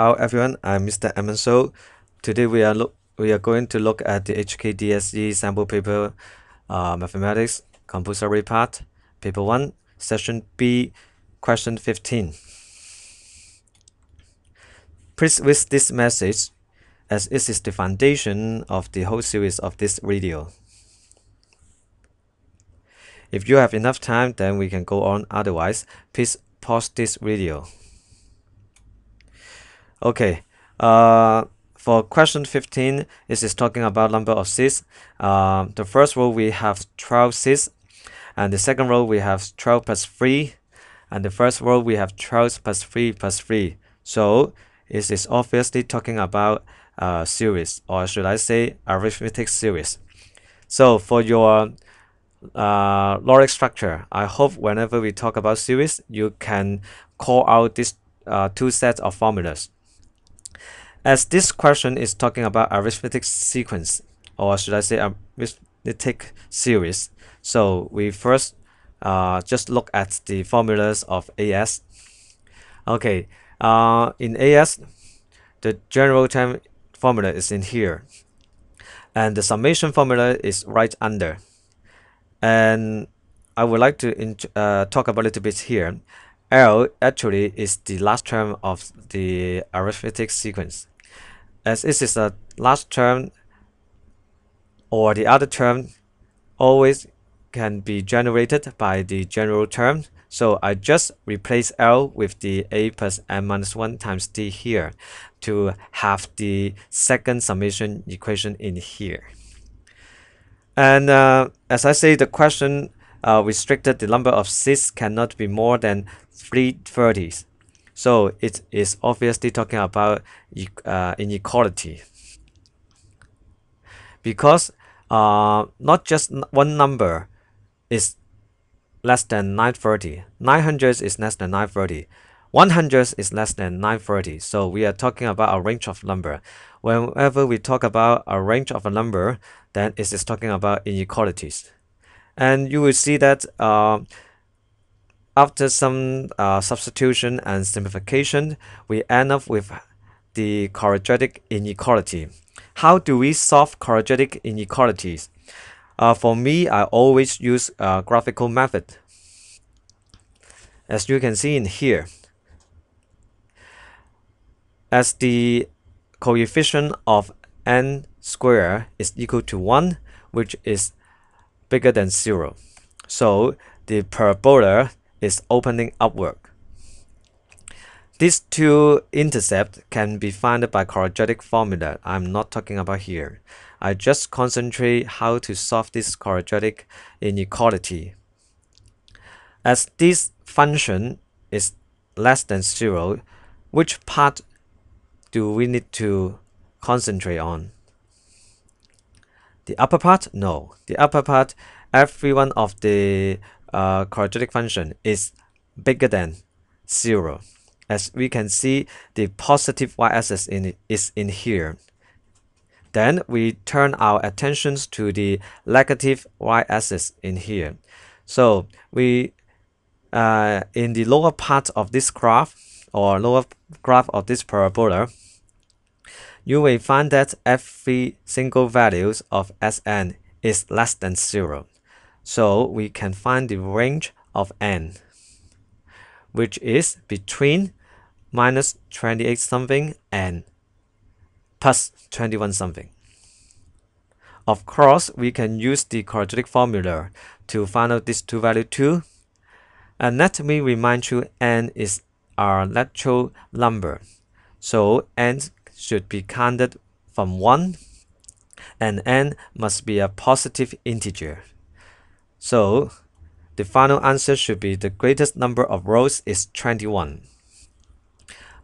Hello everyone, I'm Mr. Edmond So. Today we are look we are going to look at the HKDSE sample paper uh, mathematics compulsory part paper 1 session B question 15. Please read this message as it is the foundation of the whole series of this video. If you have enough time then we can go on otherwise please pause this video. Okay. Uh, for question 15, this is talking about number of seeds. Uh, the first row we have 12 seeds, and the second row we have 12 plus 3, and the first row we have 12 plus 3 plus 3. So this is obviously talking about a series, or should I say arithmetic series. So for your uh, logic structure, I hope whenever we talk about series, you can call out these uh, two sets of formulas. As this question is talking about arithmetic sequence, or should I say arithmetic series, so we first uh, just look at the formulas of AS. Okay, uh, in AS, the general term formula is in here, and the summation formula is right under. And I would like to uh, talk about a little bit here. L actually is the last term of the arithmetic sequence as this is a last term or the other term always can be generated by the general term. So I just replace L with the A plus M minus 1 times D here to have the second summation equation in here. And uh, as I say, the question uh, restricted the number of seeds cannot be more than 330s. So it is obviously talking about uh, inequality. Because uh, not just one number is less than 930. 900 is less than 930. 100 is less than 930. So we are talking about a range of number. Whenever we talk about a range of a number, then it is talking about inequalities. And you will see that uh, after some uh, substitution and simplification, we end up with the quadratic inequality. How do we solve quadratic inequalities? Uh, for me, I always use a graphical method. As you can see in here, as the coefficient of n square is equal to 1, which is bigger than 0. So the parabola is opening upward. These two intercepts can be found by quadratic formula I'm not talking about here. I just concentrate how to solve this quadratic inequality. As this function is less than 0, which part do we need to concentrate on? The upper part? No. The upper part, every one of the uh, quadratic function is bigger than 0. As we can see, the positive y-axis in is in here. Then we turn our attentions to the negative y-axis in here. So we uh, in the lower part of this graph or lower graph of this parabola, you will find that every single values of Sn is less than 0. So we can find the range of n, which is between minus 28 something and plus 21 something. Of course, we can use the quadratic formula to find out these two values too. And let me remind you n is our natural number. So n should be counted from 1 and n must be a positive integer. So the final answer should be the greatest number of rows is 21.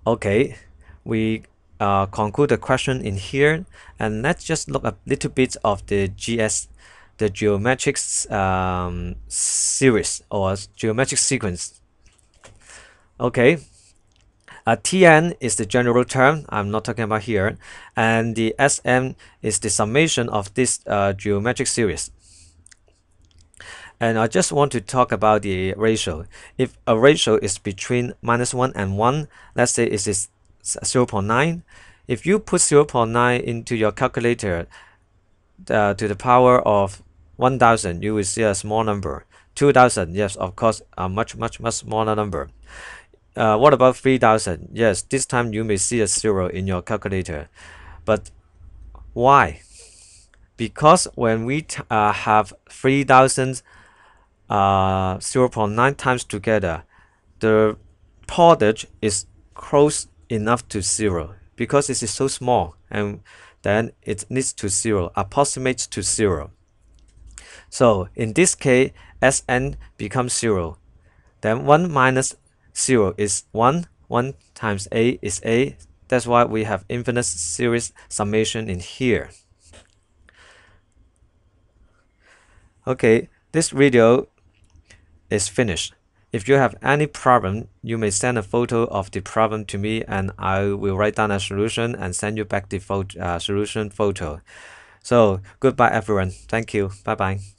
Okay, we uh, conclude the question in here and let's just look a little bit of the GS, the geometric um, series or geometric sequence. Okay, uh, Tn is the general term I'm not talking about here and the Sm is the summation of this uh, geometric series. And I just want to talk about the ratio. If a ratio is between minus 1 and 1, let's say it is 0.9 if you put 0.9 into your calculator uh, to the power of 1000 you will see a small number. 2000 yes of course a much much much smaller number. Uh, what about 3000 yes this time you may see a zero in your calculator. But why? Because when we uh, have 3000 uh, 0.9 times together the product is close enough to zero because it is so small and then it needs to zero approximates to zero. So in this case Sn becomes zero. Then 1 minus 0 is 1 1 times a is a. That's why we have infinite series summation in here. Okay this video is finished if you have any problem, you may send a photo of the problem to me and I will write down a solution and send you back the uh, solution photo. So goodbye everyone. Thank you. Bye bye.